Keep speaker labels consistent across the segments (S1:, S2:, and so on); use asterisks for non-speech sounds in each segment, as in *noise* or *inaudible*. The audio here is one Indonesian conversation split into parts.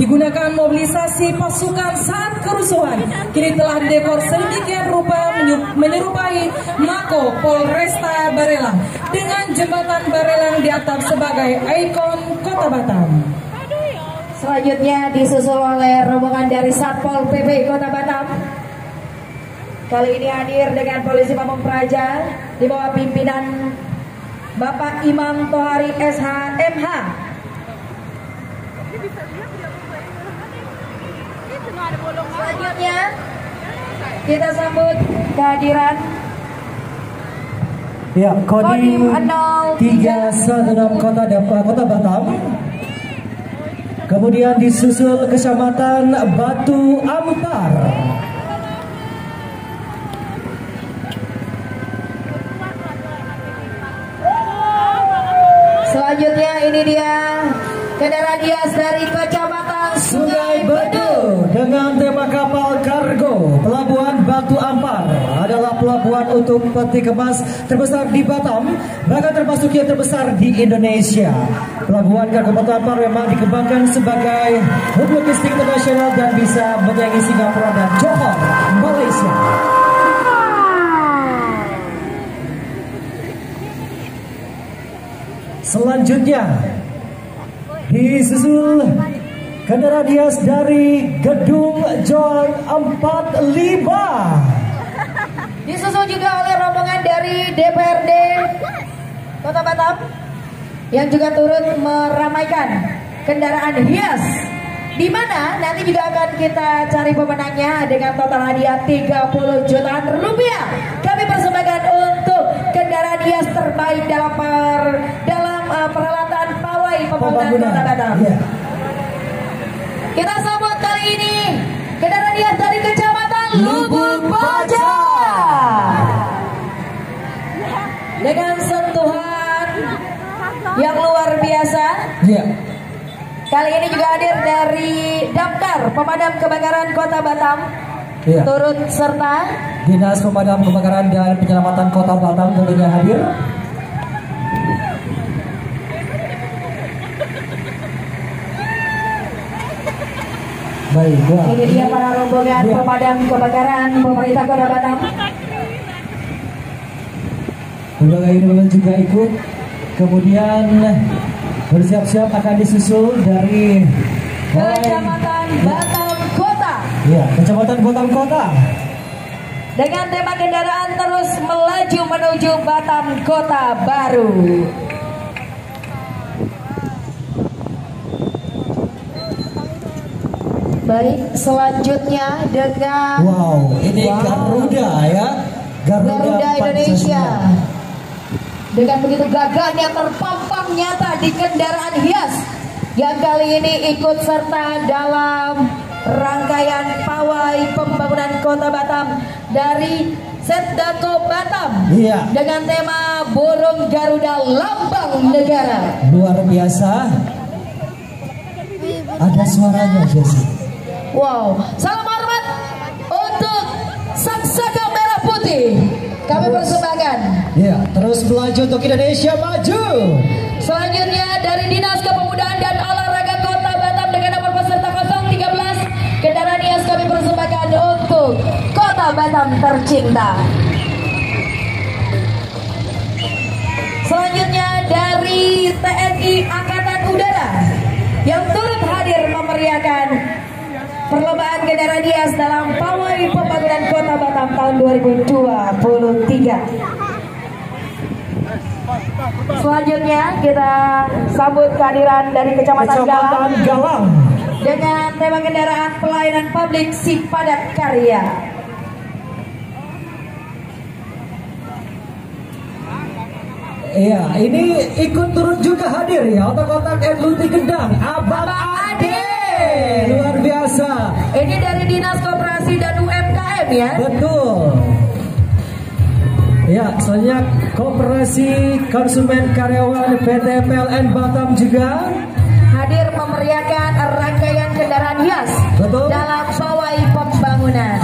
S1: digunakan mobilisasi pasukan saat kerusuhan. Kini telah didekor sedemikian rupa menyerupai Mako Polresta Barelang dengan jembatan Barelang di atap sebagai ikon Kota Batam.
S2: Selanjutnya disusul oleh rombongan dari Satpol PP Kota Batam. Kali ini hadir dengan Polisi Pamung Praja di bawah pimpinan Bapak Imam Tohari SH MH. Selanjutnya kita sambut kehadiran
S3: Ya, Kodim
S2: Kodim
S3: 316 Kota Dapa, Kota Batam. Kemudian disusul Kecamatan Batu Ampar.
S2: Selanjutnya ini dia kendaraan hias dari Kecamatan
S3: Sungai dengan tema kapal kargo Pelabuhan Batu Ampar adalah pelabuhan untuk peti kemas terbesar di Batam bahkan termasuk yang terbesar di Indonesia. Pelabuhan kargo Batu Ampar memang dikembangkan sebagai hub logistik internasional dan bisa menyaingi Singapura dan Johor, Malaysia. Selanjutnya disusul kendaraan hias dari Gedung John 45.
S2: Disusul juga oleh rombongan dari DPRD Kota Batam yang juga turut meramaikan kendaraan hias di mana nanti juga akan kita cari pemenangnya dengan total hadiah 30 jutaan rupiah. Kami persembahkan untuk kendaraan hias terbaik dalam per, dalam uh, peralatan pawai pembangunan Kota Batam.
S3: Iya.
S2: Kita sambut kali ini kendaraan hias dari Kecamatan Lubuk Baja. Dengan sentuhan yang luar biasa.
S3: Iya.
S2: Kali ini juga hadir dari daftar pemadam kebakaran Kota Batam.
S3: Iya.
S2: Turut serta
S3: Dinas Pemadam Kebakaran dan Penyelamatan Kota Batam tentunya hadir. Baik, ya.
S2: ini dia para rombongan
S3: Iya.
S2: pemadam kebakaran pemerintah Kota Batam.
S3: Berbagai undangan juga ikut. Kemudian bersiap-siap akan disusul dari
S2: Kecamatan Batam Kota.
S3: Ya, Kecamatan Batam Kota.
S2: Dengan tema kendaraan terus melaju menuju Batam Kota Baru. Baik, selanjutnya dengan
S3: Wow, ini
S2: Wow.
S3: Garuda ya. Garuda,
S2: Garuda Indonesia. Dengan begitu gagahnya terpampang nyata di kendaraan hias yang kali ini ikut serta dalam rangkaian pawai pembangunan Kota Batam dari Setdako Batam
S3: Iya.
S2: dengan tema Burung Garuda Lambang Negara.
S3: Luar biasa. Ada suaranya, Jesse.
S2: Wow, salam hormat untuk Saksaka Merah Putih. Kami persembahkan.
S3: Ya, terus melaju untuk Indonesia maju.
S2: Selanjutnya dari Dinas Kepemudaan dan Olahraga Kota Batam dengan nomor peserta 013 kendaraan hias kami persembahkan untuk Kota Batam tercinta. Selanjutnya dari TNI Angkatan Udara yang turut hadir memeriahkan perlombaan kendaraan hias dalam pawai pembangunan Kota Batam tahun 2023. Selanjutnya kita sambut kehadiran dari Kecamatan,
S3: Kecamatan
S2: Galang
S3: Galang.
S2: dengan tema kendaraan pelayanan publik si padat karya.
S3: Iya, ini ikut turut juga hadir ya otak-otak LUT Gendang, Abang. Ade. Biasa.
S2: Ini dari Dinas Koperasi dan UMKM ya.
S3: Betul. Ya, selanjutnya Koperasi Konsumen Karyawan PT PLN Batam juga
S2: hadir memeriahkan rangkaian kendaraan hias
S3: Betul.
S2: dalam pawai pembangunan.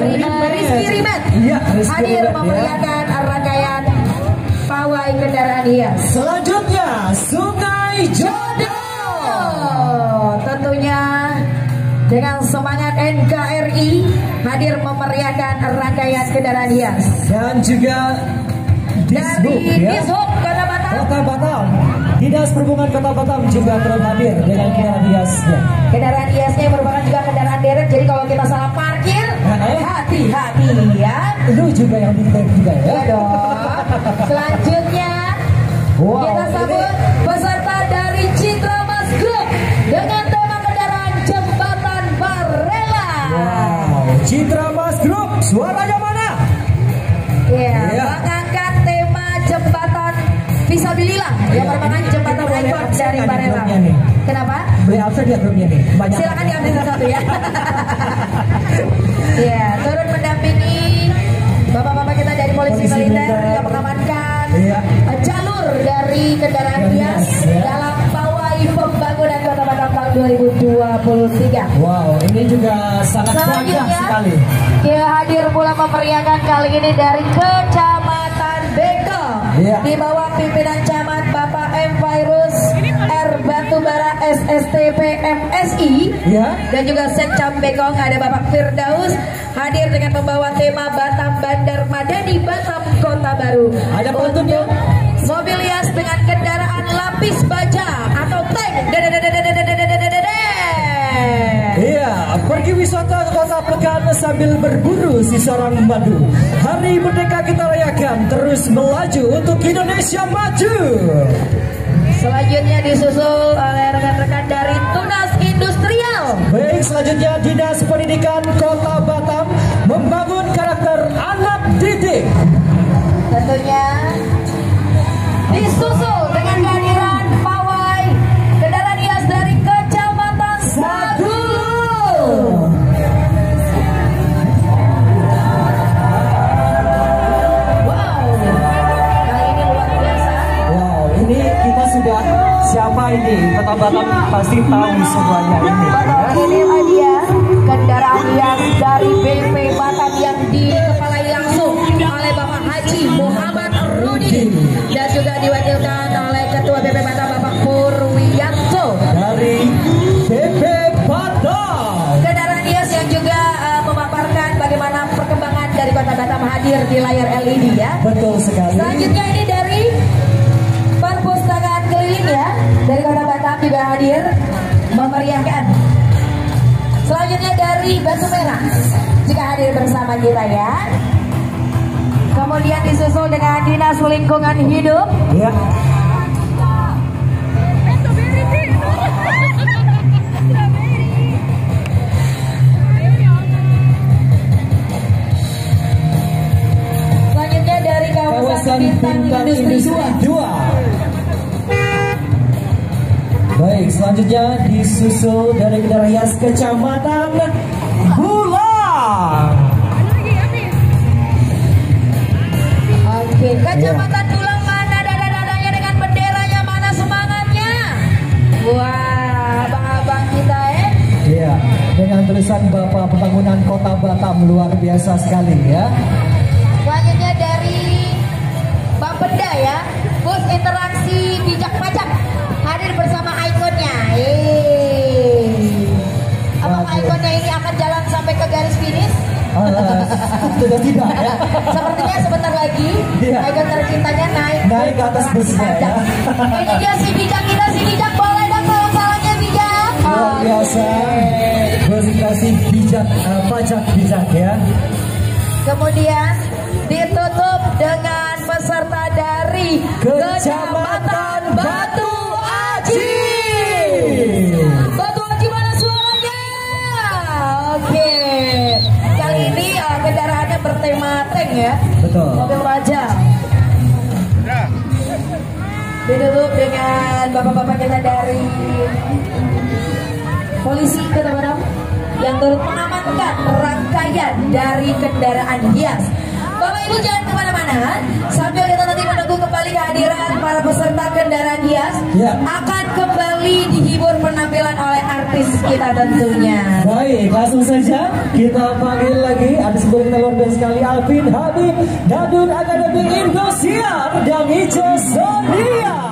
S2: Rizky Rimet
S3: Iya,
S2: hadir
S3: Rimet, ya.
S2: memeriahkan rangkaian pawai kendaraan hias.
S3: Selanjutnya Sungai Jodoh
S2: Oh, tentunya dengan semangat NKRI hadir memeriahkan rangkaian kendaraan hias.
S3: dan juga
S2: Dari
S3: Dishub ya
S2: Dishub Kota Batam,
S3: Kota Batam Dinas Perhubungan Kota Batam juga turut hadir dengan kendaraan hiasnya
S2: kendaraan hiasnya merupakan juga kendaraan deret. Jadi kalau kita salah parkir,
S3: eh.
S2: hati-hati ya.
S3: Lu juga yang bikin juga ya
S2: Ya dong. Selanjutnya
S3: Wow,
S2: kita sambut peserta dari Citra Mas Group dengan tema kendaraan jembatan Barela.
S3: Wow Citra Mas Group Suaranya mana?
S2: Ya,
S3: Iya.
S2: mengangkat tema jembatan Fisabilillah yang merupakan jembatan
S3: Kita boleh
S2: ikon dari Barela. Kenapa?
S3: Beli absen dia grupnya nih Banyak
S2: Silakan diambil satu ya. *laughs* ya, turut mendampingi bapak-bapak kita dari polisi,
S3: Polisi
S2: militer yang mengamankan
S3: Iya.
S2: jalur dari kendaraan hias
S3: ya.
S2: dalam pawai pembangunan Kota Batam tahun 2023.
S3: Wow ini juga sangat
S2: Selanjutnya
S3: sekali
S2: kita hadir pula memeriahkan kali ini dari Kecamatan Beko
S3: Iya.
S2: di bawah pimpinan camat SSTP MSI
S3: ya.
S2: dan juga Sekcam Bekong ada Bapak Firdaus hadir dengan membawa tema Batam Bandar Madani Batam Kota Baru.
S3: Ada
S2: pantun? Mobil hias dengan kendaraan lapis baja atau tank.
S3: Iya, pergi wisata ke kota Pekan sambil berburu si seorang madu. Hari Merdeka kita rayakan terus melaju untuk Indonesia maju.
S2: Selanjutnya disusul oleh rekan-rekan dari Tunas Industrial.
S3: Baik, selanjutnya Dinas Pendidikan Kota Batam membangun karakter anak didik.
S2: Tentunya disusul ini?
S3: Batam pasti tahu semuanya ini.
S2: Betul,
S3: ya.
S2: ini dia kendaraan hias dari BP Batam yang dikepalai langsung oleh Bapak Haji Muhammad Rudi dan juga diwakilkan oleh Ketua BP Batam Bapak Purwiyanto.
S3: Dari BP Batam.
S2: Kendaraan hias yang juga uh, memaparkan bagaimana perkembangan dari Kota Batam hadir di layar LED ya.
S3: Betul sekali.
S2: Selanjutnya ini dari hadir memeriahkan. Selanjutnya dari Batu Merah juga hadir bersama kita ya. Kemudian disusul dengan Dinas Lingkungan Hidup
S3: Ya.
S2: Selanjutnya
S3: disusul dari kendaraan hias Kecamatan Bulang.
S2: Oke, Kecamatan Tulang mana dada-dadanya dengan benderanya mana semangatnya? Wah, abang-abang kita eh.
S3: Iya, dengan tulisan Bapak Pembangunan Kota Batam luar biasa sekali ya.
S2: Selanjutnya
S3: Eh, sudah tidak ya.
S2: Sepertinya sebentar lagi
S3: Iya.
S2: ikon tercintanya naik,
S3: Naik ke atas busnya ya.
S2: Ini dia si bijak kita si bijak boleh dong salam-salamnya bijak.
S3: Luar biasa. Berkasi bijak, uh, pajak bijak ya.
S2: Kemudian bertema tank ya.
S3: Betul.
S2: Mobil baja. Ditutup dengan bapak-bapak kita dari polisi Kota Batam yang turut mengamankan rangkaian dari kendaraan hias. Bapak Ibu jangan ke mana-mana sambil kita nanti menunggu kembali kehadiran para peserta kendaraan hias
S3: Ya.
S2: akan kembali dihibur penampilan oleh artis kita tentunya.
S3: Baik, langsung saja kita panggil lagi sebuah kita luar biasa sekali Alvin Habib Dadun Akademi Indosiar dan Ica Sonia.